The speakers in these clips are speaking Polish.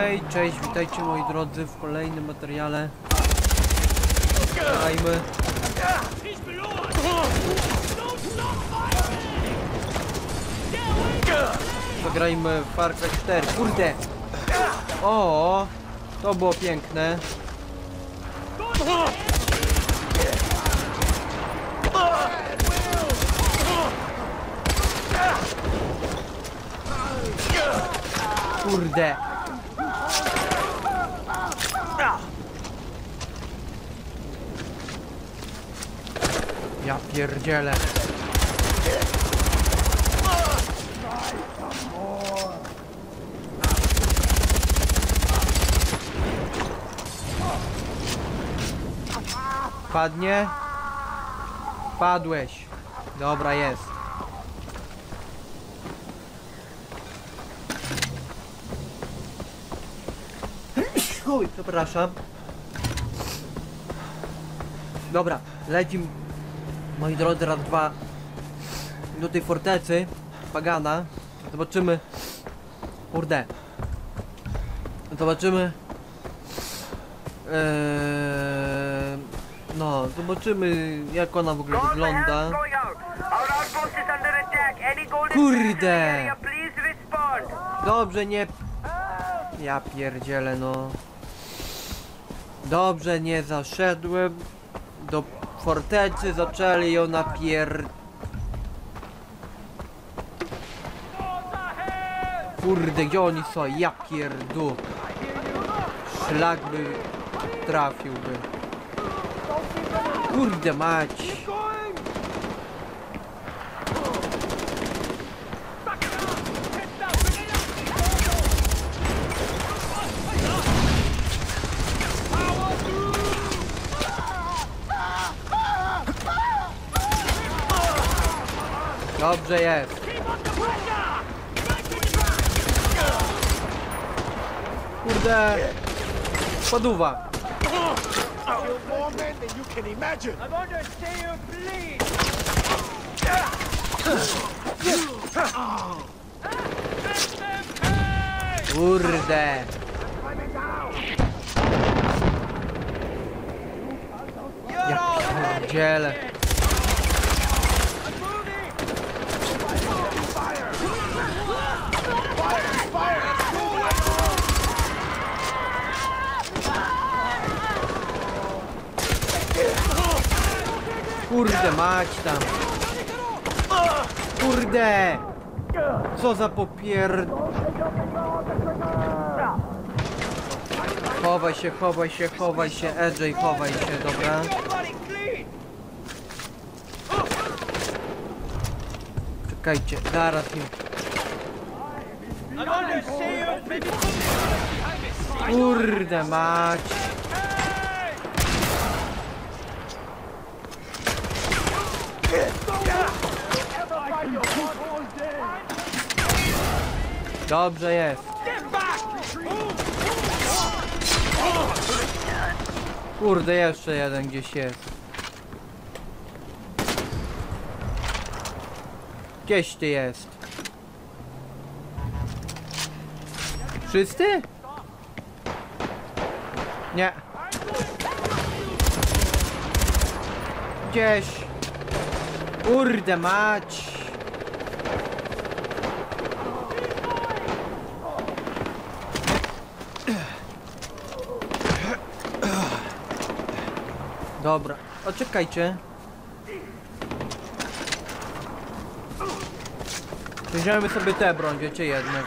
Hej, cześć, witajcie moi drodzy w kolejnym materiale. Grajmy. Zagrajmy w Far Cry 4. Kurde! O, to było piękne. Kurde. Ja pierdzielę. Padnie? Padłeś. Dobra, jest. Chuj, przepraszam. Dobra, lecim, moi drodzy, raz dwa do tej fortecy Pagana. Zobaczymy. Kurde. Zobaczymy. Eee, no, zobaczymy jak ona w ogóle wygląda. Kurde. Dobrze, nie... Ja pierdzielę, no. Dobrze, nie zaszedłem do fortecy, zaczęli ją napier... Kurde, gdzie oni są? Ja pierdu. Szlak by trafiłby. Kurde mać. Dobrze jest. Kurde. Paduwa. Kurde. Ja pierdzielę. Kurde mać tam. Kurde. Co za popier... Chowaj się, chowaj się, chowaj się, EJ, chowaj się, dobra? Czekajcie, zaraz mi... Kurde mać! Dobrze jest. Kurde, jeszcze jeden gdzieś jest. Gdzieś ty jest. Wszyscy? Nie. Gdzieś. Kurde mać. Dobra, oczekajcie. Weźmiemy sobie tę broń, wiecie jednak.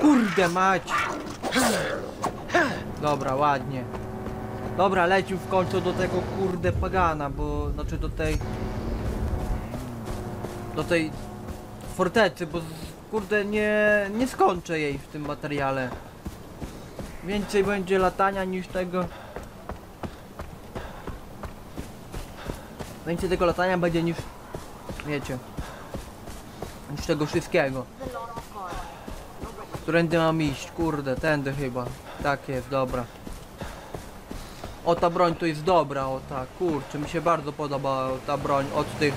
Kurde mać. Dobra, ładnie. Dobra, lecimy w końcu do tego kurde pagana, bo znaczy do tej do tej fortecy, bo kurde nie nie skończę jej w tym materiale. Więcej będzie latania niż tego. Więcej tego latania będzie niż wiecie. Niż tego wszystkiego. Którędy mam iść? Kurde, tędy chyba. Tak jest, dobra. O ta broń to jest dobra, o ta, kurczę, mi się bardzo podoba ta broń od tych,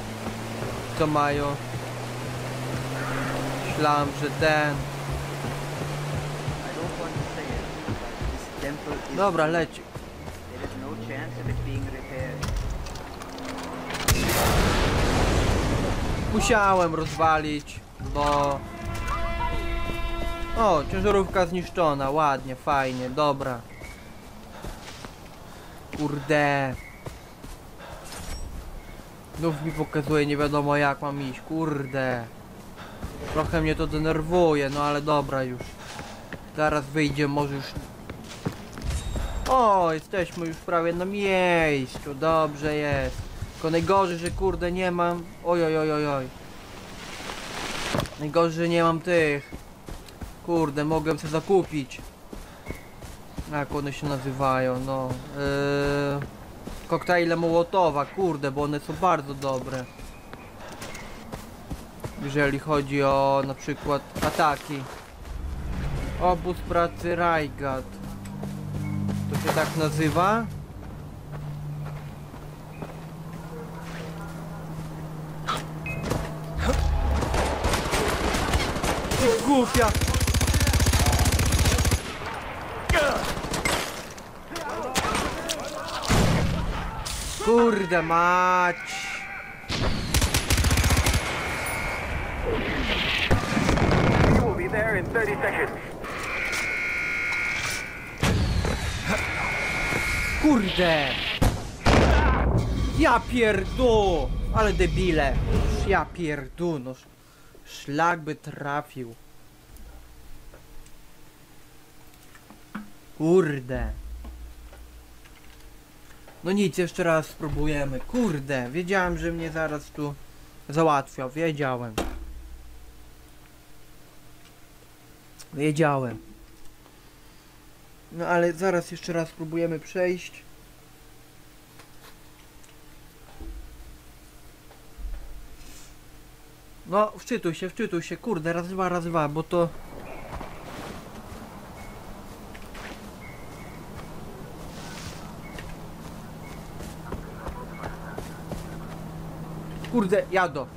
co mają. Myślałem, że ten. Dobra, leci. there is no chance of it being Musiałem rozwalić, bo... O, ciężarówka zniszczona, ładnie, fajnie, dobra. Kurde. Znów mi pokazuje nie wiadomo jak mam iść, kurde. Trochę mnie to denerwuje, no ale dobra już. Zaraz wyjdzie, może już... O, jesteśmy już prawie na miejscu, dobrze jest. Tylko najgorzej, że kurde nie mam... Oj, oj, oj, oj. Najgorzej, że nie mam tych... Kurde, mogłem sobie zakupić. Jak one się nazywają, no. Yy... Koktajle Mołotowa, kurde, bo one są bardzo dobre. Jeżeli chodzi o na przykład ataki. Obóz pracy Rajgat. To się tak nazywa? Głupia! Kurde mać! We will be there in 30 seconds. Kurde! Ja pierdu! Ale debile! Ja pierdu, no. sz- Szlak by trafił. Kurde. No nic, jeszcze raz spróbujemy. Kurde, wiedziałem, że mnie zaraz tu załatwiał. Wiedziałem. Wiedziałem. No ale zaraz jeszcze raz spróbujemy przejść. No, wczytuj się, wczytuj się, kurde, raz dwa, raz dwa, bo to... Kurde, jado.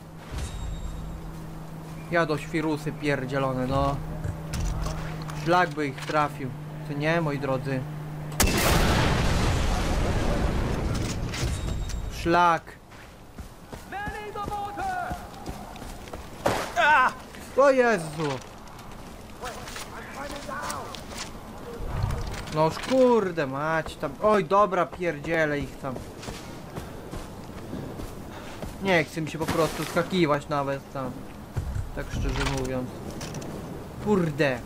Jado świrusy pierdzielone, no. Szlak by ich trafił. To nie, moi drodzy. Szlak. O Jezu! Noż kurde mać tam. Oj dobra pierdzielę ich tam. Nie chce mi się po prostu skakiwać nawet tam. Tak szczerze mówiąc. Kurde.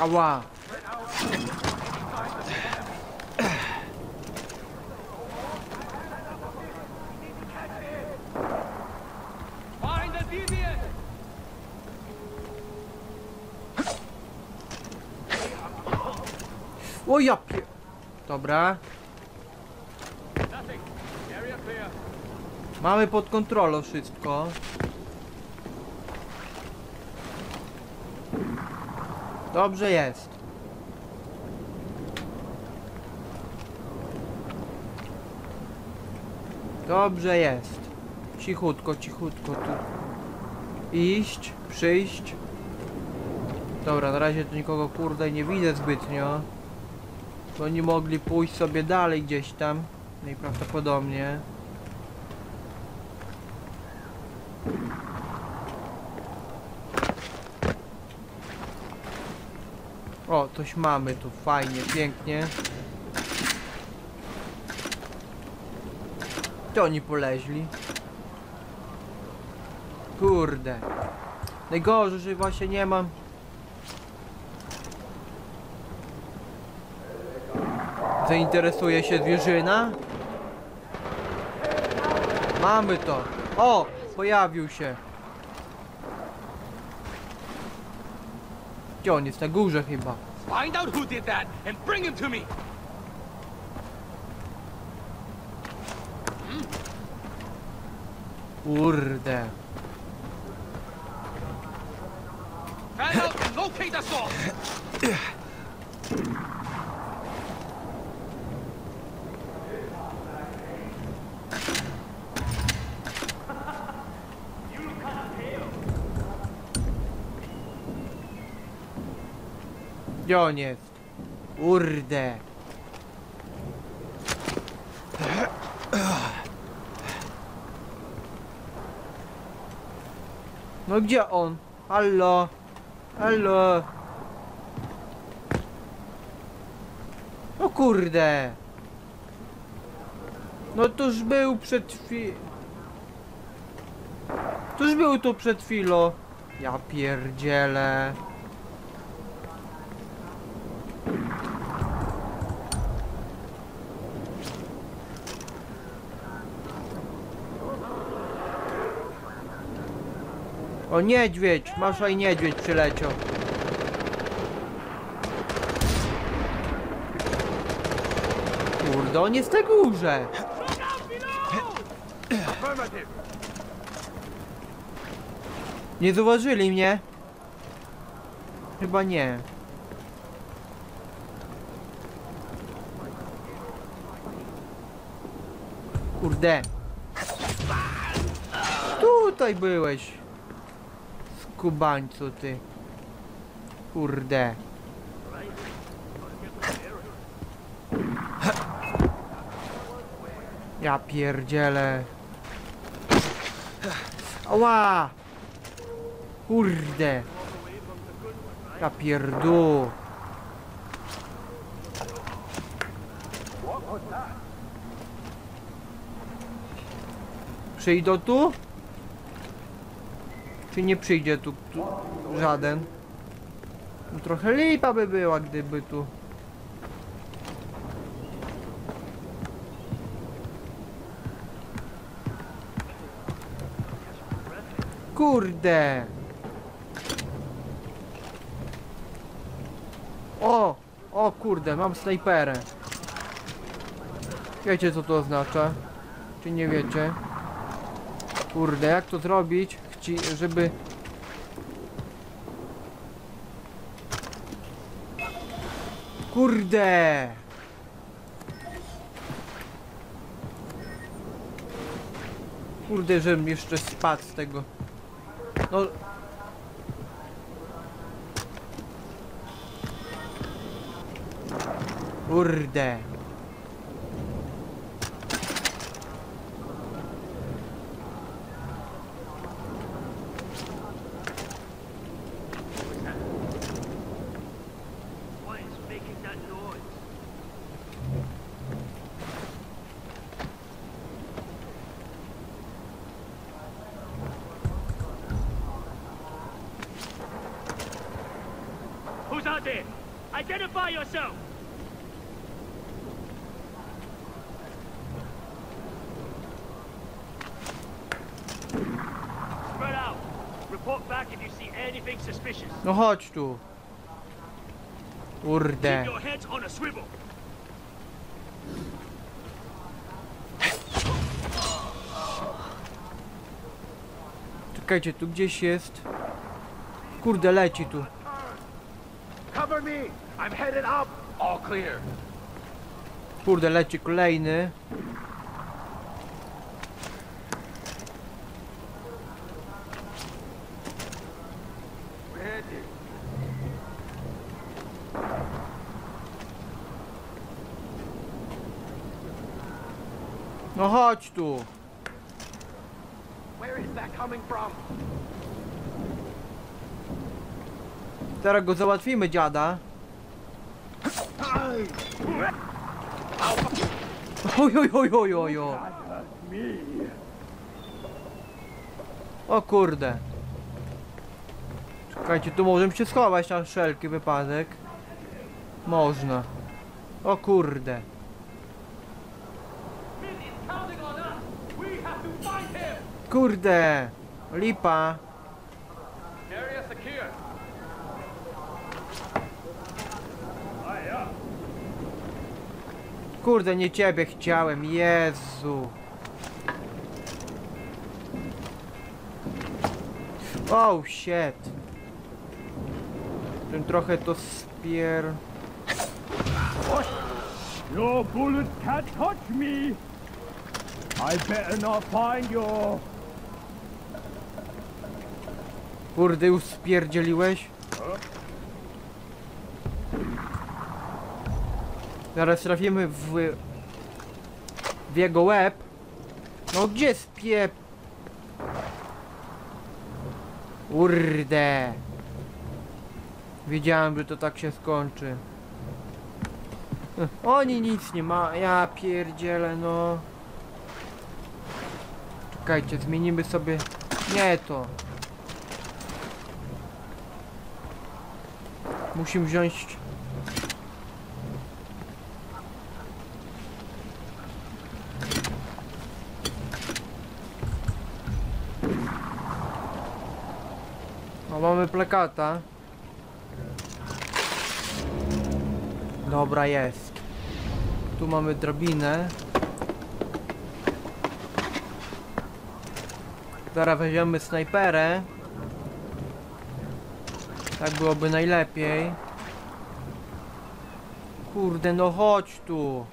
Ała. O ja pie... Dobra. Mamy pod kontrolą wszystko. Dobrze jest. Dobrze jest. Cichutko, cichutko tu. Iść, przyjść. Dobra, na razie tu nikogo kurde nie widzę zbytnio. Bo oni mogli pójść sobie dalej gdzieś tam. Najprawdopodobniej. O, coś mamy tu, fajnie, pięknie. To oni poleźli. Kurde. Najgorzej, że właśnie nie mam. Zainteresuje się zwierzyna? Mamy to. O, pojawił się. Gdzie on jest? Na górze chyba. Find out who did that and bring him to me! Kurde. Fan out and locate the source! Gdzie on jest? Kurde. No gdzie on? Hallo? Hallo? No kurde. No tuż był przed chwilą. Tuż był tu przed chwilą. Ja pierdzielę. O niedźwiedź, Masza i niedźwiedź przyleciał. Kurde, on jest na górze. Nie zauważyli mnie? Chyba nie. Kurde. Tutaj byłeś. Skubańcu ty. Kurde. Ja pierdzielę. Ała! Kurde. Ja pierdu. Przyjdą tu? Czy nie przyjdzie tu, tu żaden? No trochę lipa by była, gdyby tu. Kurde. O! O kurde, mam snajperę. Wiecie co to oznacza? Czy nie wiecie? Kurde, jak to zrobić? Chci, żeby... Kurde! Kurde, żebym jeszcze spadł z tego. No... Kurde. What is making that noise? Who's out there? Identify yourself! Spread out. Report back if you see anything suspicious. No chodź tu. Kurde. Czekajcie, tu gdzieś jest. Kurde, leci tu. Kurde, leci kolejny. Ready. No chodź tu. Teraz go załatwimy, dziada. Oj, oj, oj, oj, oj, oj. O kurde. Czekajcie, tu możemy się schować na wszelki wypadek. Można. O kurde. counting on us. We have to find him. Kurde. Lipa. Kurde, nie ciebie chciałem. Jezu. Oh shit. Tym trochę to spier... Your bullets can't touch me! I better not find! Kurde, już spierdzieliłeś? Zaraz trafimy w... w jego łeb. No gdzie spiep... Urde. Wiedziałem, że to tak się skończy. Oni nic nie ma, ja pierdzielę no. Czekajcie, zmienimy sobie... Nie to. Musimy wziąć... No mamy plakata. Dobra jest. Tu mamy drabinę. Zaraz weźmiemy snajperę. Tak byłoby najlepiej. Kurde, no chodź tu.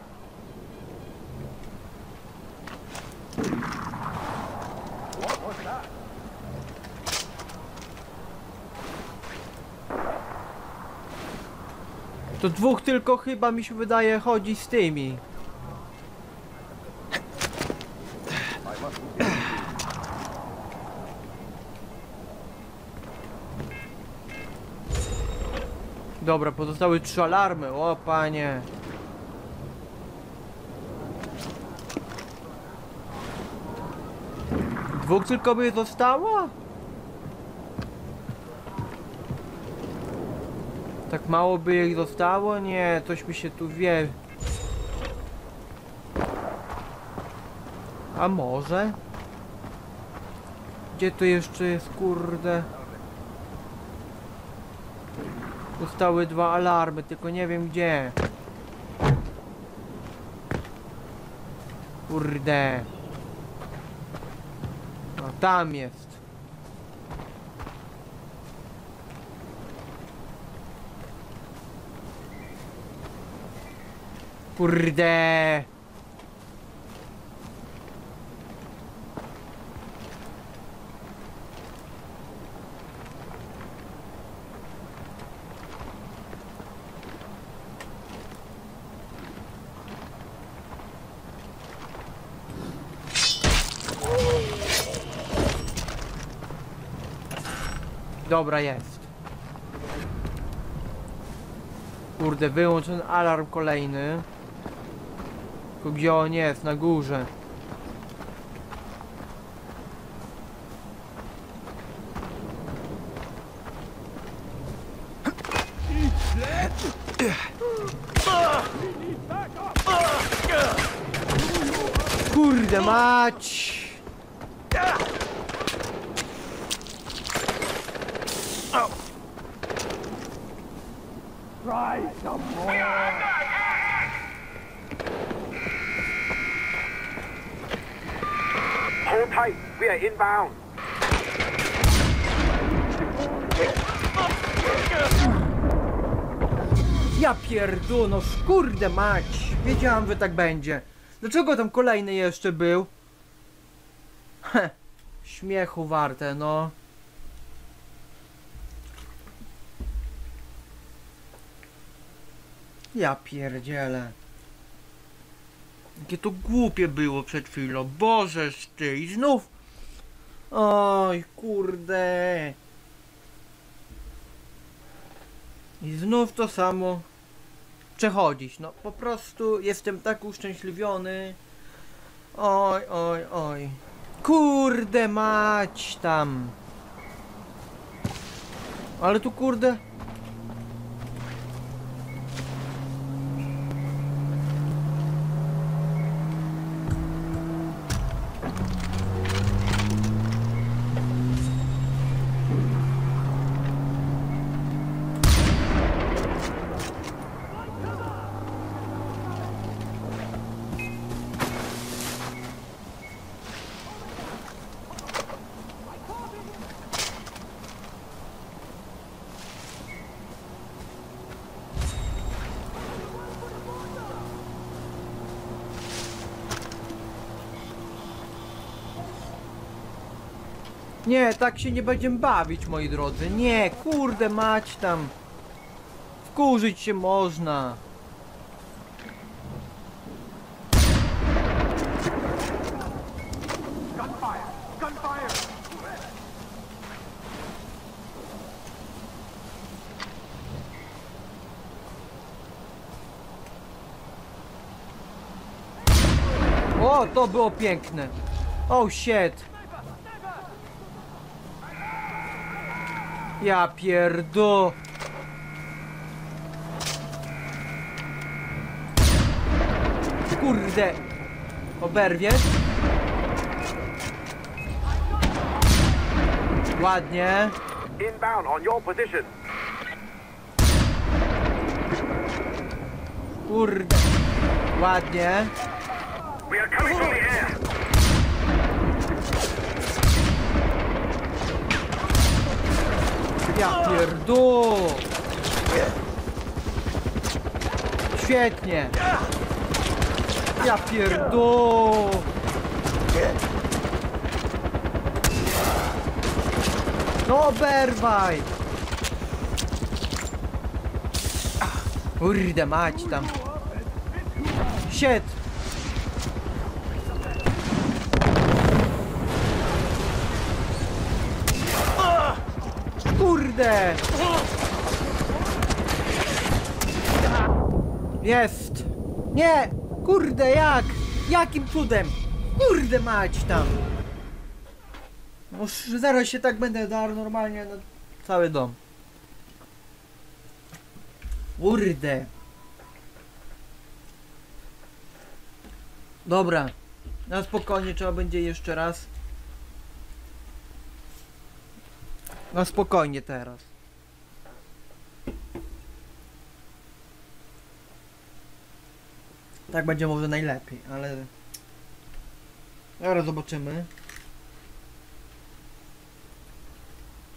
To dwóch tylko chyba mi się wydaje chodzi z tymi. Dobra, pozostały trzy alarmy. O panie. Dwóch tylko by zostało? Tak mało by ich zostało? Nie, coś mi się tu wie. A może? Gdzie to jeszcze jest, kurde? Zostały dwa alarmy, tylko nie wiem gdzie. Kurde. No tam jest. Kurde. Dobra, jest. Kurde, wyłącz alarm kolejny. Tylko gdzie on jest? Na górze. Kurde mać! Try some more. Hold tight. We are inbound. Ja pierduno, kurde mać! Wiedziałam, że tak będzie. Dlaczego tam kolejny jeszcze był? Heh, śmiechu warte, no. Ja pierdzielę. Jakie to głupie było przed chwilą. Bożeż ty i znów. Oj, kurde. I znów to samo przechodzić. No po prostu jestem tak uszczęśliwiony. Oj, oj, oj. Kurde mać tam. Ale tu kurde. Nie, tak się nie będziemy bawić, moi drodzy. Nie, kurde mać tam. Wkurzyć się można. O, to było piękne. Oh shit. Ja pierdu. Kurde. Oberwie. Ładnie. Inbound on your position. Kurde. Ładnie. We are coming from the air. Ja pierdu. Świetnie. Ja pierdu. No oberwaj. Kurde mać tam. Shit. Kurde! Jest! Nie! Kurde, jak? Jakim cudem? Kurde mać tam! No już zaraz się tak będę dar normalnie na cały dom. Kurde! Dobra. Na spokojnie trzeba będzie jeszcze raz. Na spokojnie teraz. Tak będzie może najlepiej, ale... Zaraz zobaczymy.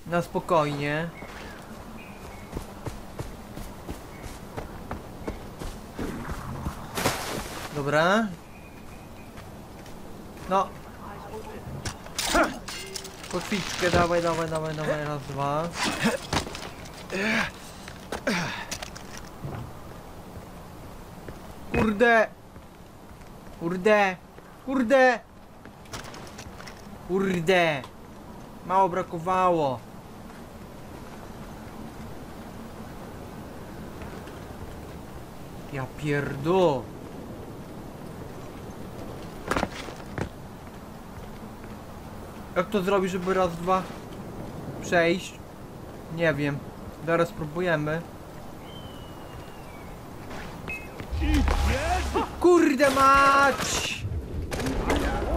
Na spokojnie. Dobra. No. Kotwiczkę, dawaj, dawaj, dawaj, dawaj, raz, dwa. Kurde! Kurde! Kurde! Kurde! Mało brakowało. Ja pierdu. Jak to zrobić, żeby raz, dwa przejść? Nie wiem. Zaraz spróbujemy. Kurde mać!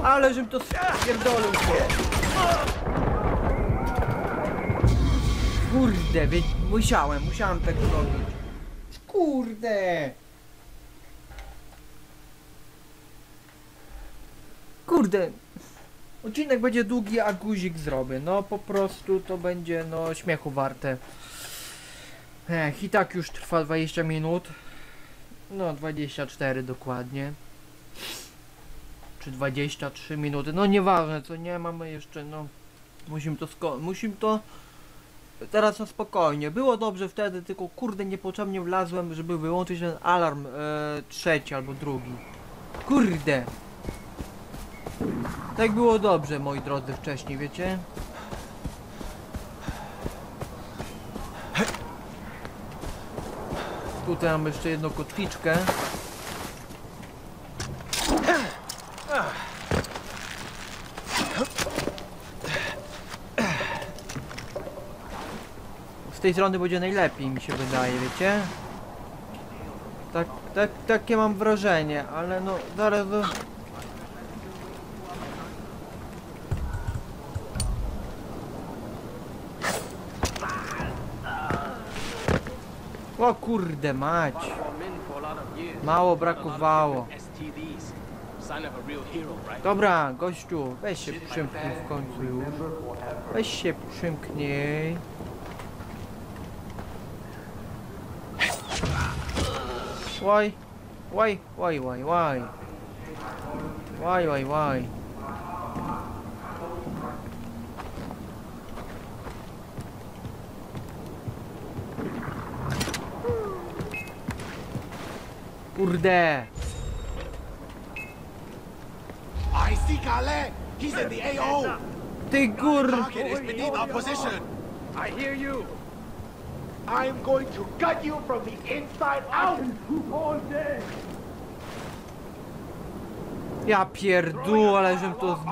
Ale żem to spierdolił się. Kurde, wie, musiałem, musiałem tak zrobić. Kurde! Kurde, Odcinek będzie długi, a guzik zrobię. No po prostu to będzie no śmiechu warte. Ech, i tak już trwa 20 minut. No 24 dokładnie. Czy 23 minuty. No nieważne, co nie mamy jeszcze, no. Musimy to sko musimy to teraz na spokojnie. Było dobrze wtedy, tylko kurde niepotrzebnie wlazłem, żeby wyłączyć ten alarm e, trzeci albo drugi. Kurde. Tak było dobrze, moi drodzy, wcześniej, wiecie? Tutaj mam jeszcze jedną kotwiczkę. Z tej strony będzie najlepiej, mi się wydaje, wiecie? Tak, tak, takie mam wrażenie, ale no, zaraz... O kurde mać. Mało brakowało. Dobra, gościu, weź się przymknij w końcu już. Weź się przymknij. Łaj, łaj, łaj, łaj, łaj. Łaj, łaj, łaj. Kurde. I see Calais. He's in the AO. Ty kur... Target is beneath our position. I hear you. I'm going to gut you from the inside out. All day. Ja pierdół, ale żem to...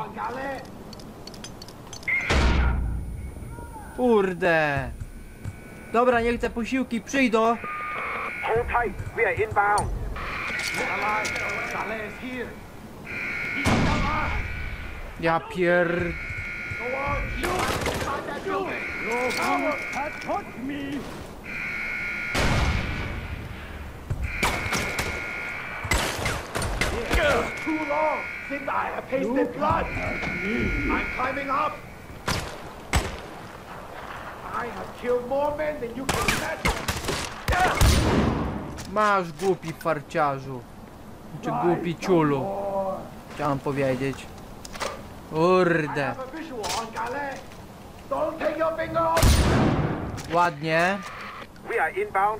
Kurde. Dobra, niech te posiłki przyjdą. Hold tight. We are inbound. Ja pier... Too long since I have tasted blood! I'm climbing up! I have killed more men than you can imagine! Masz głupi farciarzu. Czy głupi ciulu. Chciałem powiedzieć. Kurde. Ładnie.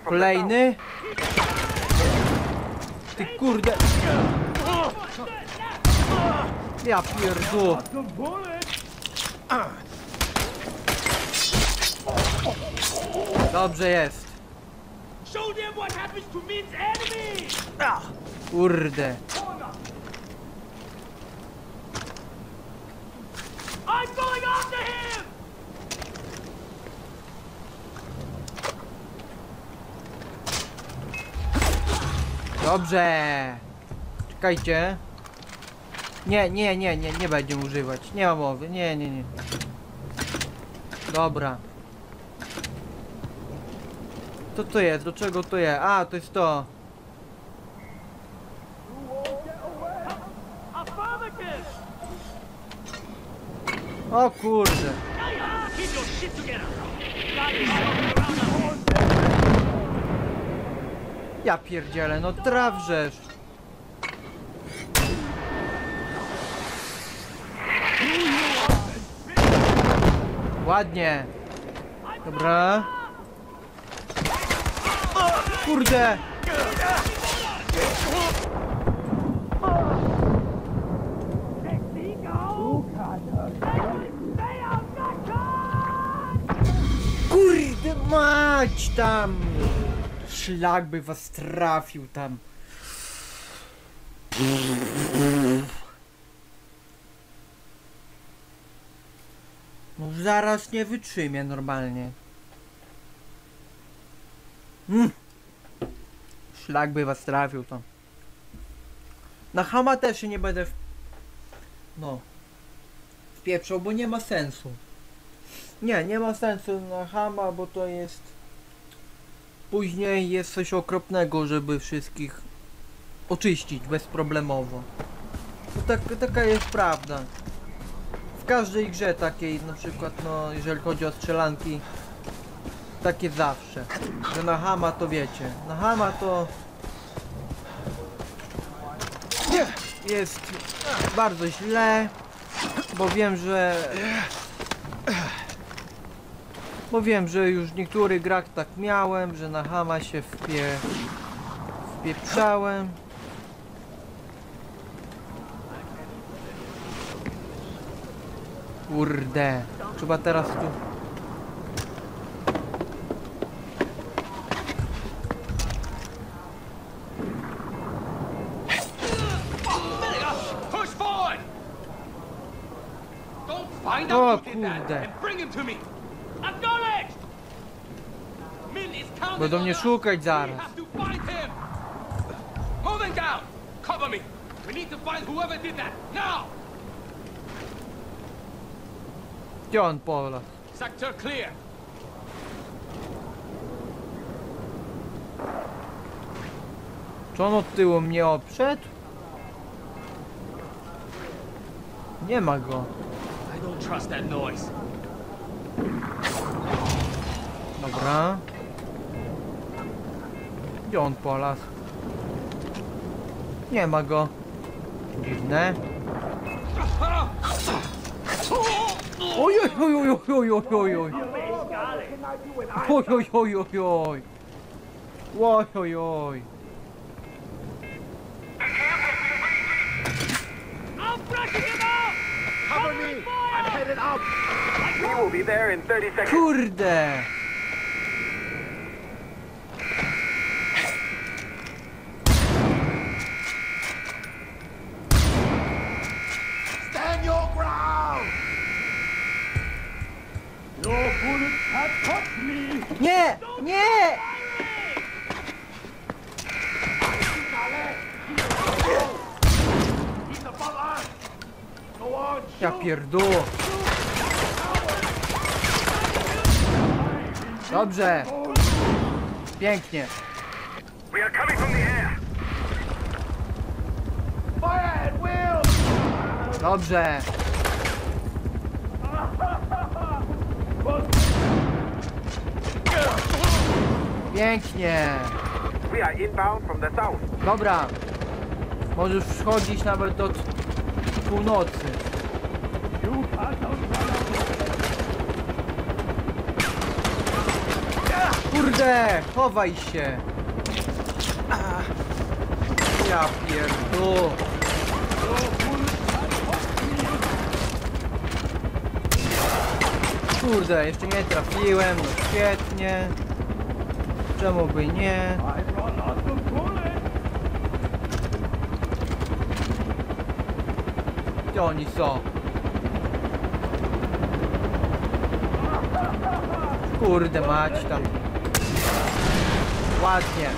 Kolejny. Ty kurde. Ja bullet. Dobrze jest. Show them what happens to men's enemies. Kurde. I'm going after him. Dobrze. Czekajcie. Nie, nie, nie, nie, nie będzie używać. Nie ma mowy. Nie, nie, nie. Dobra. Co to jest? Do czego to jest? A, to jest to. O kurde. Ja pierdzielę, no trawrzesz. Ładnie. Dobra. Kurde. Kurde mać tam. Szlak by was trafił tam. No zaraz nie wytrzymię normalnie. Mm. Szlak by was trafił tam. Na Hama też się nie będę w... No. Wpieprzał, bo nie ma sensu. Nie, nie ma sensu na Hama, bo to jest... Później jest coś okropnego, żeby wszystkich oczyścić bezproblemowo. To tak, taka jest prawda. W każdej grze takiej, na przykład, no, jeżeli chodzi o strzelanki, takie zawsze. Że na Hama to wiecie. Na Hama to jest bardzo źle, bo wiem, że bo wiem, że już w niektórych grach tak miałem, że na Hama się wpie... wpieprzałem. Kurde, trzeba teraz tu... find out who did that kurde. and bring him to me. Acknowledged! Min is counting Będą on mnie us. szukać We zaraz. have to find him. Moving down. Cover me. We need to find whoever did that now. Gdzie on? Sector clear. Czy on od tyłu mnie? Nie ma go. I don't trust that noise. Dobra. Gdzie on polas? Nie ma go. Dziwne. Oj, oj, oj, oj, oj, oj, oj, oj. Oj, oj, oj, oj, oj. Oj, oj, oj. I'm brushing him out. Cover me! I'm headed out! We will be there in 30 seconds. Kurde! Dobrze. Pięknie. We are coming from the air. Fire at will! Dobrze. Pięknie. We are inbound from the south. Dobra. Możesz wchodzić nawet od północy. You can't outrun Kurde! Chowaj się! Ah. Ja pierdolę. Kurde, jeszcze nie trafiłem, no świetnie. Czemu by nie? Gdzie oni są? Kurde mać tam. Ładnie.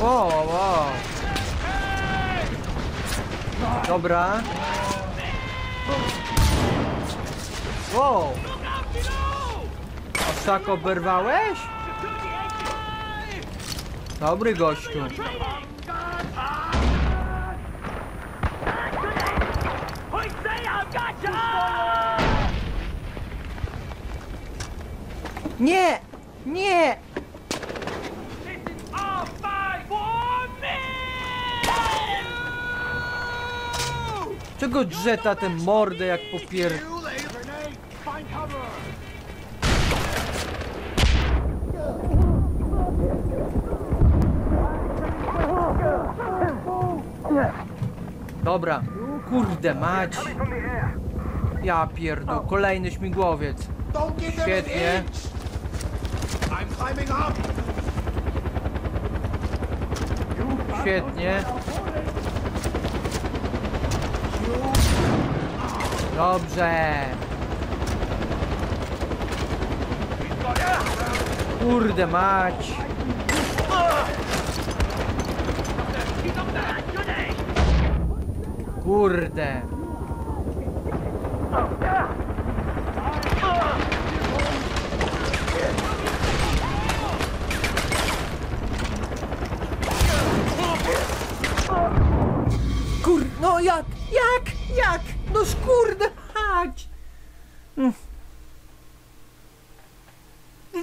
O, wow. Dobra. Wow. Aż tak oberwałeś? Dobry gościu. Nie! Nie! Czego drzeta ten mordę jak popier... Dobra. Kurde mać. Ja pierdol, kolejny śmigłowiec. Świetnie. Świetnie. Dobrze. Kurde mać. Kurde. Kur... Jak? Jak? Jak? No skurde mać! Mm.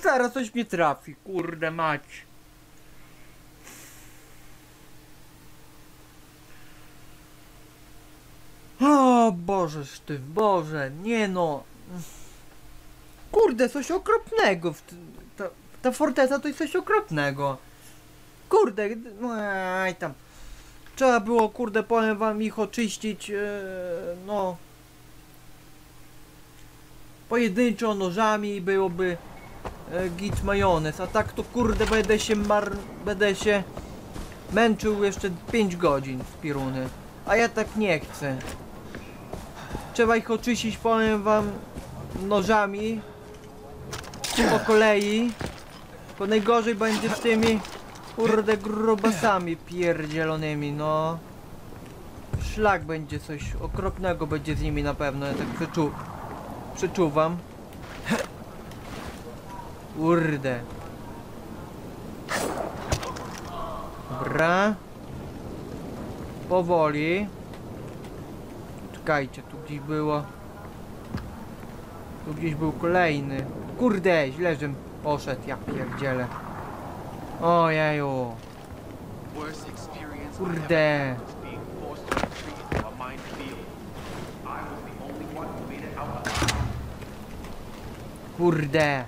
Zaraz coś mnie trafi, kurde mać. O Boże ty, Boże, nie no. Kurde, coś okropnego. Ta, ta forteza to jest coś okropnego. Kurde, no tam. Trzeba było, kurde, powiem wam ich oczyścić, e, no. Pojedynczo nożami byłoby e, git majonez, a tak to kurde będę się mar... będę się męczył jeszcze 5 godzin z piruny. A ja tak nie chcę. Trzeba ich oczyścić, powiem wam, nożami. Po kolei. Bo najgorzej będzie z tymi kurde grubasami pierdzielonymi, no. Szlak będzie coś okropnego będzie z nimi na pewno, ja tak przeczu przeczuwam. Kurde. Dobra. Powoli. Czekajcie, tu gdzieś było. Tu gdzieś był kolejny. Kurde, źle, żem poszedł, ja pierdzielę. Ojeju. Kurde. Kurde.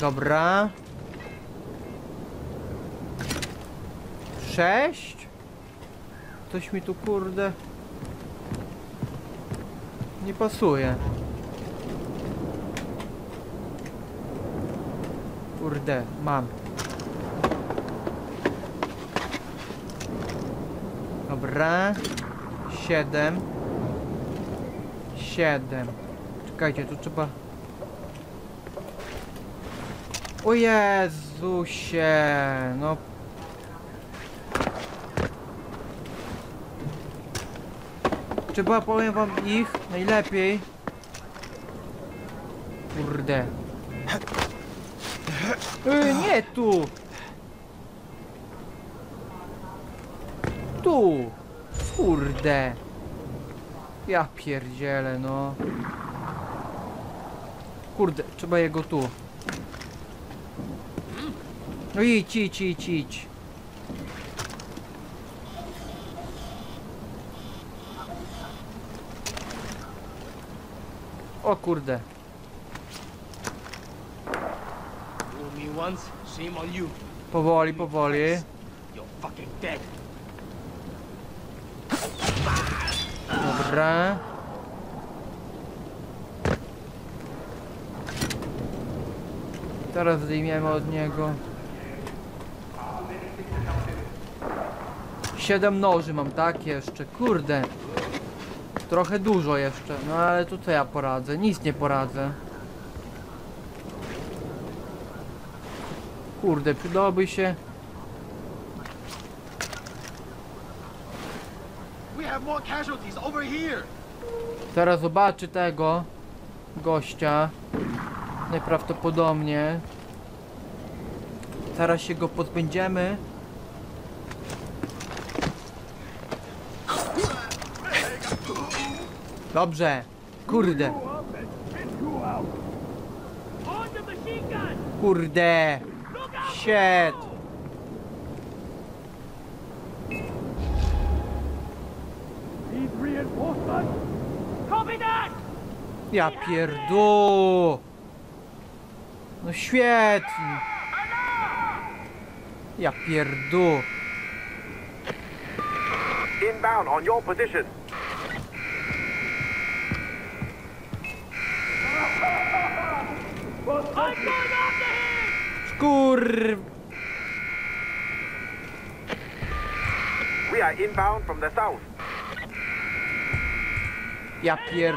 Dobra. Sześć? Coś mi tu kurde nie pasuje. Kurde, mam. Dobra. Siedem. Siedem. Czekajcie, tu trzeba... O Jezusie, no... Trzeba, powiem wam, ich najlepiej... Kurde. Yy, nie tu! Tu! Kurde! Ja pierdzielę, no. Kurde, trzeba jego tu. No idź, idź, idź, idź. O kurde. Powoli, powoli. Dobra. Teraz zdejmiemy od niego. Siedem noży mam, tak? Jeszcze, kurde. Trochę dużo jeszcze, no ale tu co ja poradzę? Nic nie poradzę. Kurde, przydałoby się... Teraz zobaczy tego gościa. Najprawdopodobniej. Zaraz się go pozbędziemy. Dobrze. Kurde. Kurde. Shit. Ja pierdu. No świetnie. Ja pierdu. Inbound on your position. Skur... We are inbound from the south. Ja pier...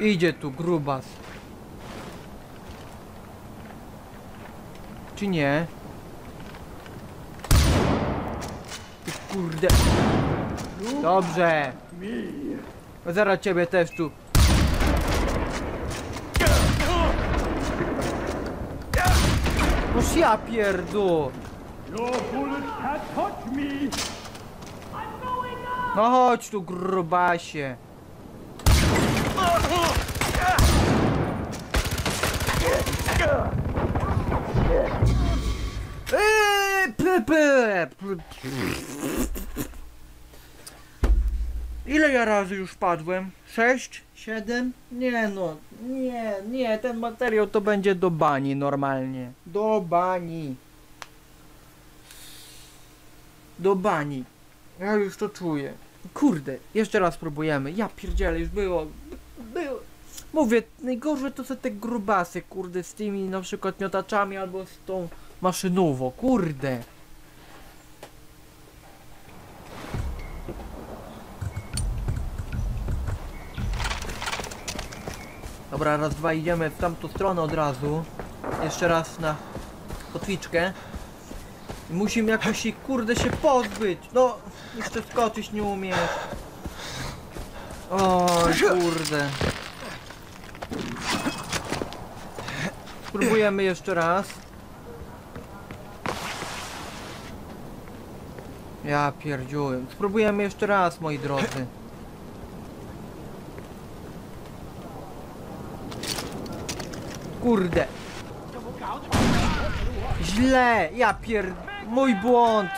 Idzie tu grubas. Czy nie? Ty Kurde. Dobrze. Zaraz ciebie też tu. Noż ja pierdu. No chodź tu grubasie. Eee. Ile ja razy już padłem? Sześć? Siedem? Nie no, nie, nie, ten materiał to będzie do bani normalnie. Do bani. Do bani. Ja już to czuję. Kurde, jeszcze raz próbujemy. Ja pierdzielę, już było. Było. Mówię, najgorsze to są te grubasy, kurde, z tymi na przykład miotaczami albo z tą maszynową, kurde. Dobra, raz, dwa, idziemy w tamtą stronę od razu. Jeszcze raz na kotwiczkę. Musimy jakoś ich, kurde, się pozbyć. No, jeszcze skoczyć nie umiesz. Oj, kurde. Spróbujemy jeszcze raz. Ja pierdziuję. Spróbujemy jeszcze raz, moi drodzy. Kurde. Źle, ja pier... Mój błąd.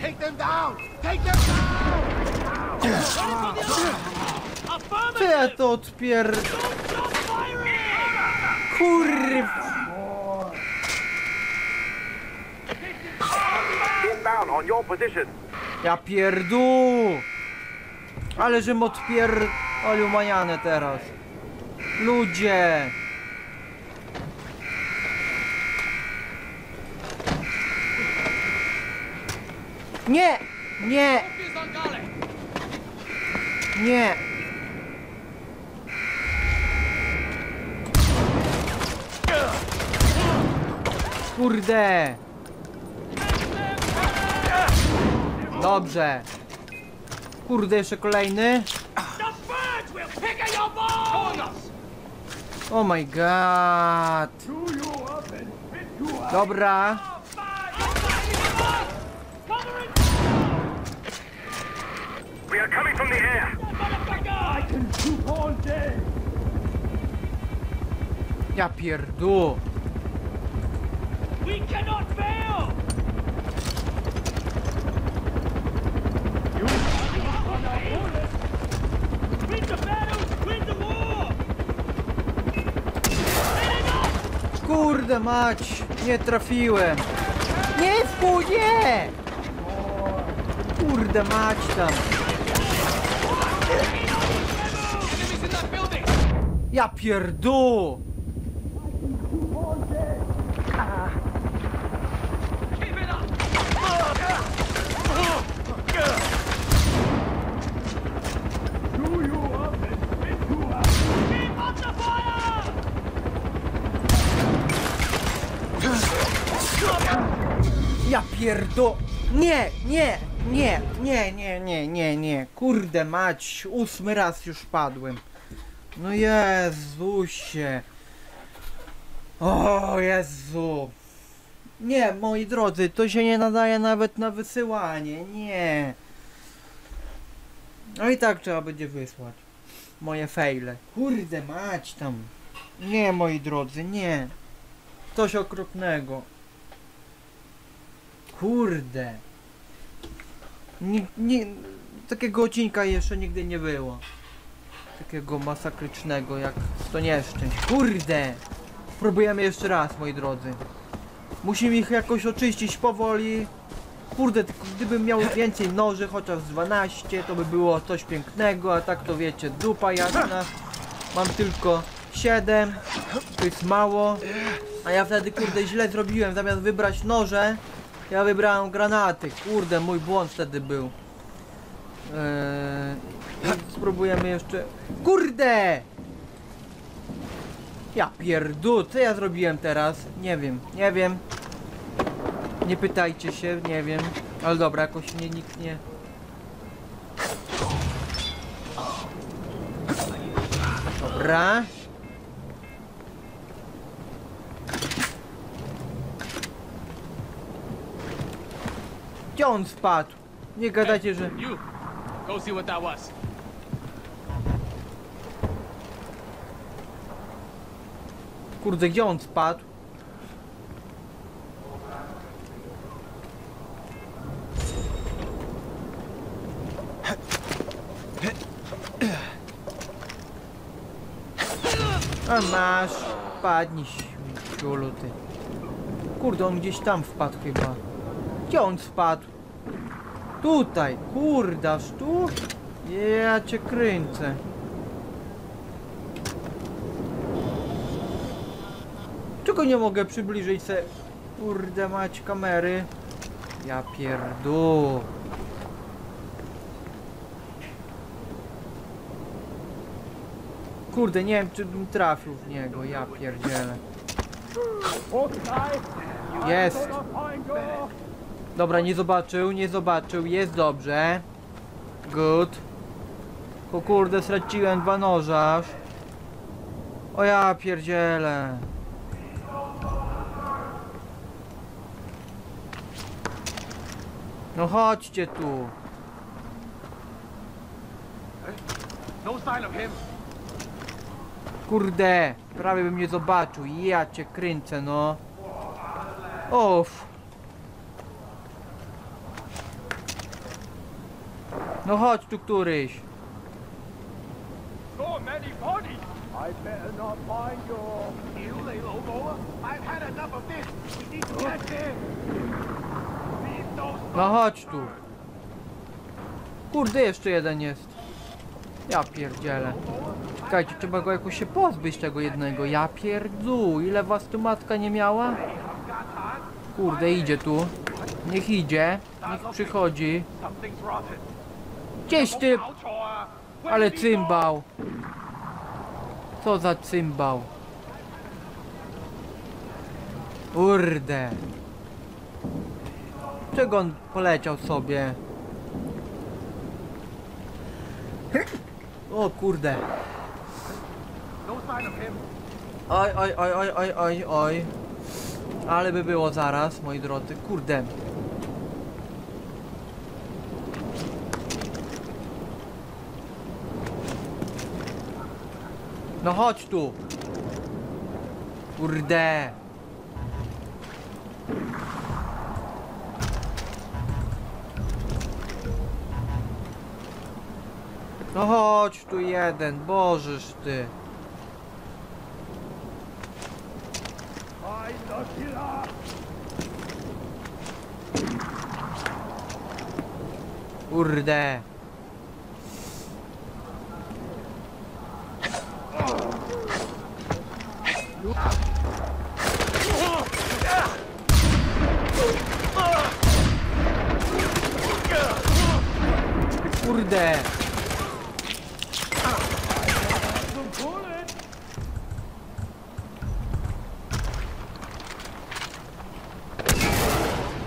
Take them down. Take them down. Co ja to odpier... Kurw... Inbound on your position. Ja pierdu! Ale żem odpier... Oliu manianę teraz. Ludzie! Nie! Nie! Nie! Kurde! Dobrze! Kurde, jeszcze kolejny. Oh my god. Dobra. We are coming from the air. I can shoot all day. Ja pierdu. We cannot fail. You on our bullets. Win the battle, win the war. Kurde mać. Nie trafiłem. Nie wpół, nie! Kurde mać tam. Ja pierdu. Keep it up! Do you up and spit you out. Keep up the fire. Ja pierdu. Nie, nie, nie, nie, nie, nie, nie, nie. Kurde mać, ósmy raz już padłem. No Jezusie. O Jezu. Nie, moi drodzy, to się nie nadaje nawet na wysyłanie. Nie. No i tak trzeba będzie wysłać. Moje fejle. Kurde mać tam. Nie, moi drodzy, nie. Coś okropnego. Kurde. Nie, nie, takiego odcinka jeszcze nigdy nie było. Takiego masakrycznego jak to nieszczęść. Kurde! Próbujemy jeszcze raz, moi drodzy. Musimy ich jakoś oczyścić powoli. Kurde, gdybym miał więcej noży, chociaż z 12, to by było coś pięknego, a tak to wiecie, dupa jasna. Mam tylko 7, to jest mało. A ja wtedy, kurde, źle zrobiłem, zamiast wybrać noże, ja wybrałem granaty. Kurde, mój błąd wtedy był. Eee, spróbujemy jeszcze. Kurde! Ja pierdu, co ja zrobiłem teraz? Nie wiem, nie wiem. Nie pytajcie się, nie wiem. Ale dobra, jakoś mnie nikt nie. Dobra. Gdzie on spadł? Nie gadajcie, że... You! Go see what that was. Kurde, gdzie on spadł? A masz, padnij śmieciulu ty. Kurde, on gdzieś tam wpadł chyba. Gdzie on spadł? Tutaj, kurdaż, tu? Ja cię kręcę. Czego nie mogę przybliżyć se... Kurde mać kamery. Ja pierdu. Kurde, nie wiem czy bym trafił w niego, ja pierdzielę. Jest. Dobra, nie zobaczył, nie zobaczył, jest dobrze. Good. O kurde, straciłem dwa noża. O ja pierdzielę. No chodźcie tu. No. Kurde, prawie bym nie zobaczył. Ja cię kręcę, no. Uff. No chodź tu któryś. So many bodies. I better not find you. You lay low, Boa. I've had enough of this. We need to get there. Leave those No chodź tu. Kurde, jeszcze jeden jest. Ja pierdzielę. Czekajcie, trzeba go jakoś się pozbyć tego jednego. Ja pierdzu, ile was tu matka nie miała? Kurde, idzie tu. Niech idzie, niech przychodzi. Gdzieś ty, ale cymbał. Co za cymbał. Kurde. Czego on poleciał sobie? O kurde. Oj, oj, oj, oj, oj, oj, oj. Ale by było zaraz, moi drodzy. Kurde. No chodź tu. Kurde. No chodź tu jeden, bożysz ty. Kurde. Kurde.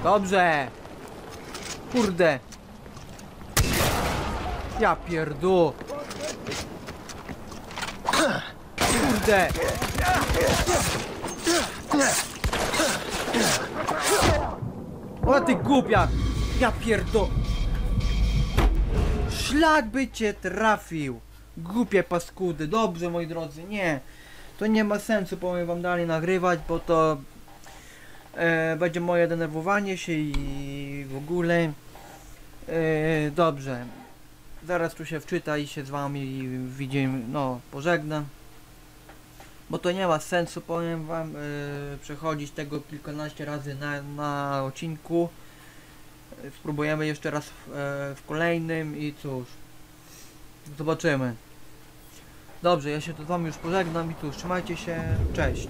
Dobrze. Kurde. Ja pierdu. Kurde. O ty głupia. Ja pierdo. Szlak by cię trafił. Głupie paskudy. Dobrze moi drodzy, nie. To nie ma sensu, powiem wam dalej nagrywać, bo to e, będzie moje denerwowanie się i w ogóle. E, dobrze. Zaraz tu się wczyta i się z wami widzimy, no, pożegnam. Bo to nie ma sensu, powiem wam, e, przechodzić tego kilkanaście razy na, na odcinku. Spróbujemy jeszcze raz w, e, w kolejnym i cóż. Zobaczymy. Dobrze, ja się tu z wami już pożegnam i cóż, trzymajcie się, cześć.